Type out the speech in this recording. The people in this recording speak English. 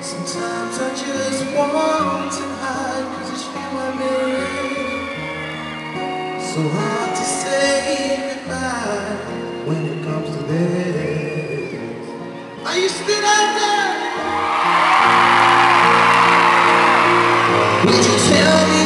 Sometimes I just want to hide Cause it's you I made So hard to say goodbye When it comes to this. I used to be like that. Did you tell me?